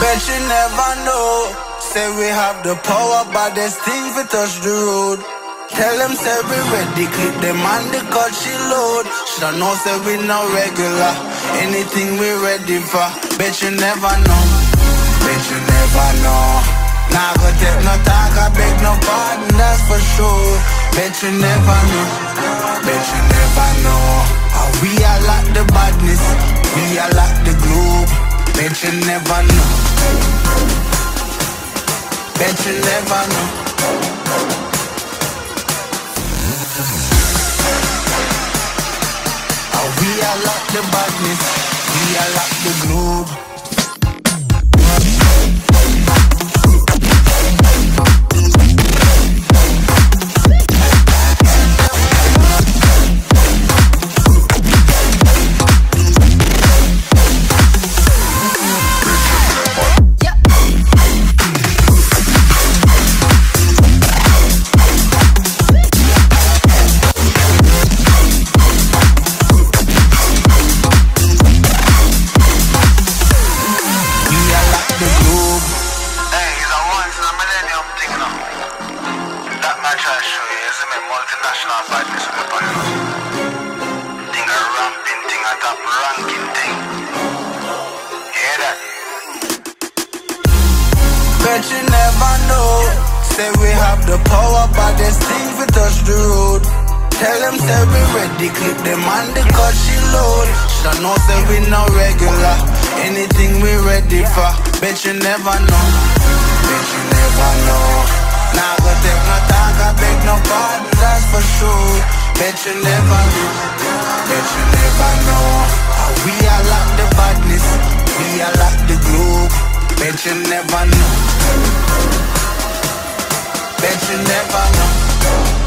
Bet you never know. Say we have the power, but there's things we touch the road. Tell them say we ready, clip them on the cut she load. Shoulda know say we no regular. Anything we ready for. Bet you never know. Bet you never know. Nah, go take no talk, I beg no pardon, that's for sure. Bet you never know. Bet you never know. We are like the badness, we are like the globe. Bet you never know. Bet you never know. We are the badness, multinational badness you. Thing a ramping thing, a top ranking thing. Hear that? Bet you never know. Say we have the power, but there's things we touch the road. Tell them say we ready, clip them on the cut she load. Shoulda know say we no regular. Anything we ready for. Bet you never know. Bet you never know. Bet you never know. How we are like the badness, we are like the globe. Bet you never know. Bet you never know.